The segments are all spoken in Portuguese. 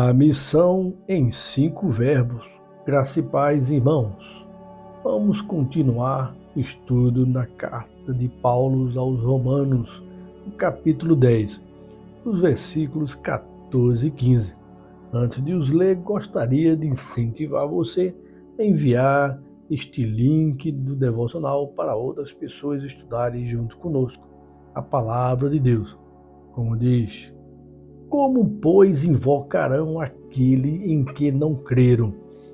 A missão em cinco verbos. Graça e paz, irmãos. Vamos continuar o estudo na carta de Paulo aos Romanos, no capítulo 10, os versículos 14 e 15. Antes de os ler, gostaria de incentivar você a enviar este link do devocional para outras pessoas estudarem junto conosco a palavra de Deus. Como diz como, pois, invocarão aquele em que não creram?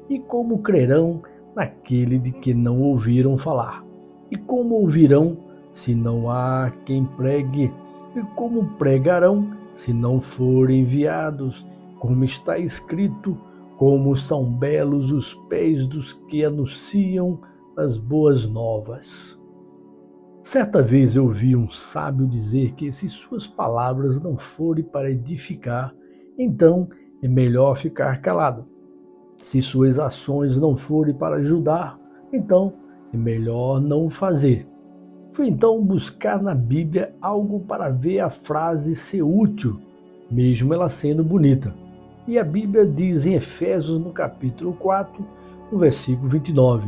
E como crerão naquele de que não ouviram falar? E como ouvirão se não há quem pregue? E como pregarão se não forem enviados? Como está escrito, como são belos os pés dos que anunciam as boas novas. Certa vez eu ouvi um sábio dizer que se suas palavras não forem para edificar, então é melhor ficar calado. Se suas ações não forem para ajudar, então é melhor não fazer. Fui então buscar na Bíblia algo para ver a frase ser útil, mesmo ela sendo bonita. E a Bíblia diz em Efésios, no capítulo 4, no versículo 29,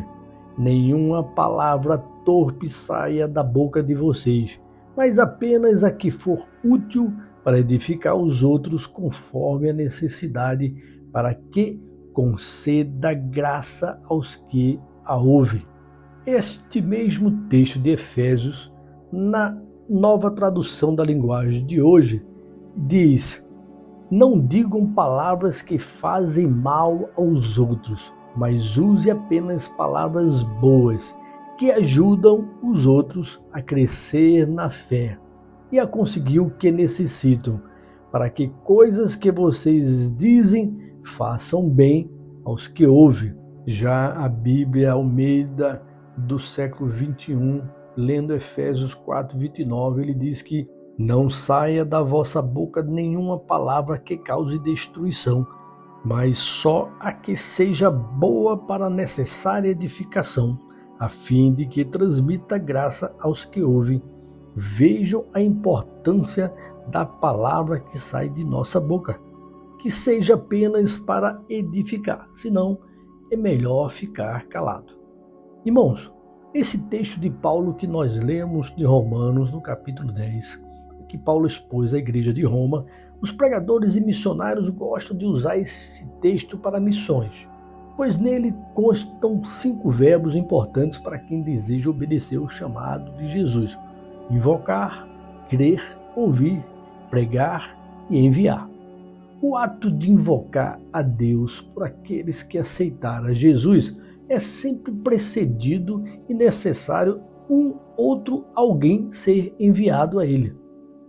nenhuma palavra torpe saia da boca de vocês, mas apenas a que for útil para edificar os outros conforme a necessidade, para que conceda graça aos que a ouvem. Este mesmo texto de Efésios, na nova tradução da linguagem de hoje, diz: Não digam palavras que fazem mal aos outros, mas use apenas palavras boas que ajudam os outros a crescer na fé e a conseguir o que necessitam, para que coisas que vocês dizem façam bem aos que ouvem. Já a Bíblia Almeida do século 21, lendo Efésios 4, 29, ele diz que não saia da vossa boca nenhuma palavra que cause destruição, mas só a que seja boa para a necessária edificação, a fim de que transmita graça aos que ouvem. Vejam a importância da palavra que sai de nossa boca, que seja apenas para edificar, senão é melhor ficar calado. Irmãos, esse texto de Paulo que nós lemos de Romanos, no capítulo 10, que Paulo expôs à igreja de Roma, os pregadores e missionários gostam de usar esse texto para missões, pois nele constam cinco verbos importantes para quem deseja obedecer o chamado de Jesus: invocar, crer, ouvir, pregar e enviar. O ato de invocar a Deus por aqueles que aceitaram Jesus é sempre precedido e necessário um outro alguém ser enviado a ele,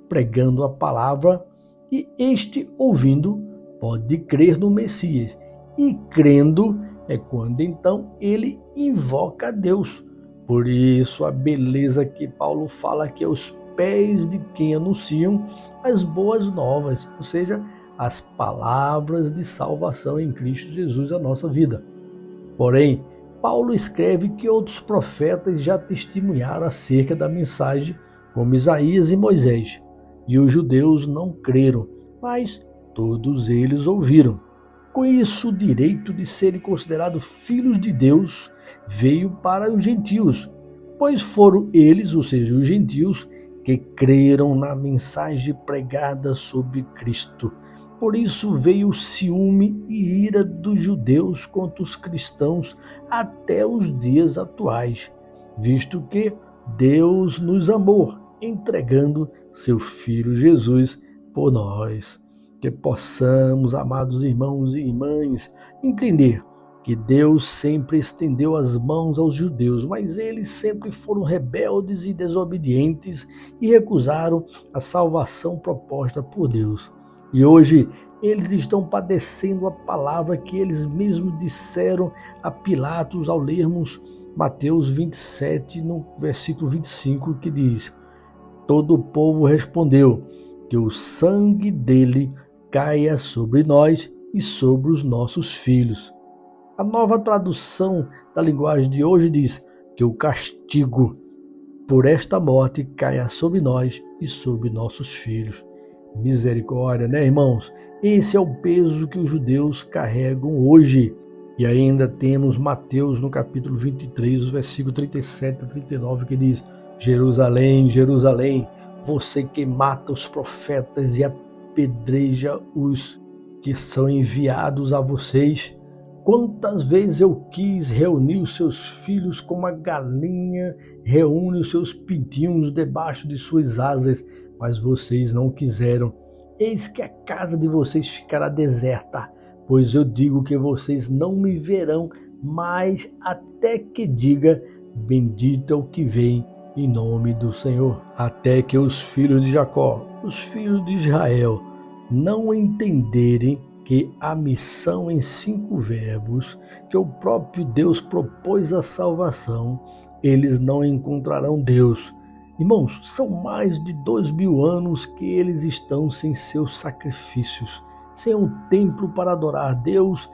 pregando a palavra e este, ouvindo, pode crer no Messias. E crendo é quando então ele invoca a Deus. Por isso, a beleza que Paulo fala que é os pés de quem anunciam as boas novas, ou seja, as palavras de salvação em Cristo Jesus a nossa vida. Porém, Paulo escreve que outros profetas já testemunharam acerca da mensagem, como Isaías e Moisés e os judeus não creram, mas todos eles ouviram. Com isso, o direito de serem considerados filhos de Deus veio para os gentios, pois foram eles, ou seja, os gentios, que creram na mensagem pregada sobre Cristo. Por isso veio o ciúme e ira dos judeus contra os cristãos até os dias atuais, visto que Deus nos amou, entregando seu Filho Jesus por nós. Que possamos, amados irmãos e irmãs, entender que Deus sempre estendeu as mãos aos judeus, mas eles sempre foram rebeldes e desobedientes e recusaram a salvação proposta por Deus. E hoje eles estão padecendo a palavra que eles mesmos disseram a Pilatos ao lermos Mateus 27, no versículo 25, que diz: Todo o povo respondeu: Que o sangue dele caia sobre nós e sobre os nossos filhos. A nova tradução da linguagem de hoje diz: Que o castigo por esta morte caia sobre nós e sobre nossos filhos. Misericórdia, né, irmãos? Esse é o peso que os judeus carregam hoje. E ainda temos Mateus no capítulo 23, versículo 37 a 39, que diz: Jerusalém, Jerusalém, você que mata os profetas e apedreja os que são enviados a vocês. Quantas vezes eu quis reunir os seus filhos como a galinha reúne os seus pintinhos debaixo de suas asas, mas vocês não quiseram. Eis que a casa de vocês ficará deserta, pois eu digo que vocês não me verão mais até que diga: Bendito é o que vem em nome do Senhor. Até que os filhos de Jacó, os filhos de Israel, não entenderem que a missão em cinco verbos que o próprio Deus propôs a salvação, eles não encontrarão Deus. Irmãos, são mais de dois mil anos que eles estão sem seus sacrifícios, sem um templo para adorar Deus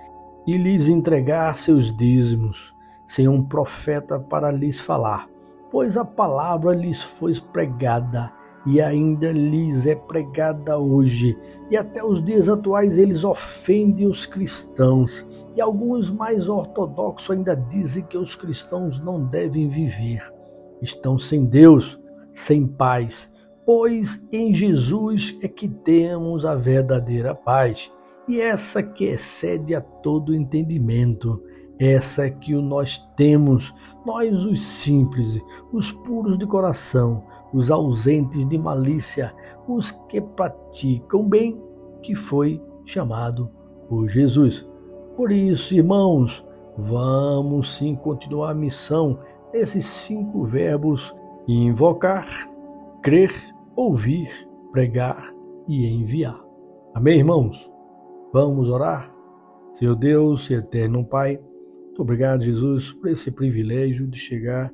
e lhes entregar seus dízimos, sem um profeta para lhes falar, pois a palavra lhes foi pregada e ainda lhes é pregada hoje. E até os dias atuais eles ofendem os cristãos. E alguns mais ortodoxos ainda dizem que os cristãos não devem viver. Estão sem Deus, sem paz, pois em Jesus é que temos a verdadeira paz. E essa que excede a todo entendimento, essa é que nós temos, nós os simples, os puros de coração, os ausentes de malícia, os que praticam bem, que foi chamado por Jesus. Por isso, irmãos, vamos sim continuar a missão, esses cinco verbos: invocar, crer, ouvir, pregar e enviar. Amém, irmãos? Vamos orar? Seu Deus e eterno Pai, muito obrigado, Jesus, por esse privilégio de chegar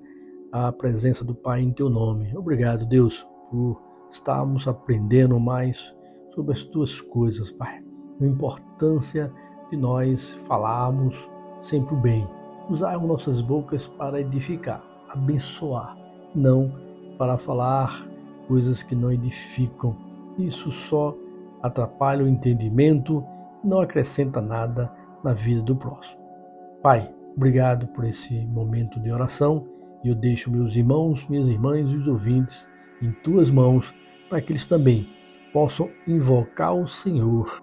a presença do Pai em teu nome. Obrigado, Deus, por estarmos aprendendo mais sobre as tuas coisas, Pai. A importância de nós falarmos sempre o bem, usarmos nossas bocas para edificar, abençoar, não para falar coisas que não edificam. Isso só atrapalha o entendimento e não acrescenta nada na vida do próximo. Pai, obrigado por esse momento de oração eu deixo meus irmãos, minhas irmãs e os ouvintes em tuas mãos, para que eles também possam invocar o Senhor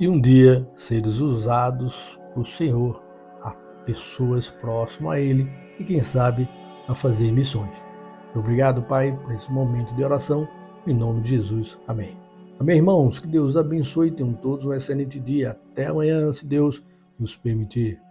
e um dia seres usados por Senhor a pessoas próximas a Ele e, quem sabe, a fazer missões. Obrigado, Pai, por esse momento de oração. Em nome de Jesus. Amém. Amém, irmãos. Que Deus abençoe tenham todos um excelente dia. Até amanhã, se Deus nos permitir.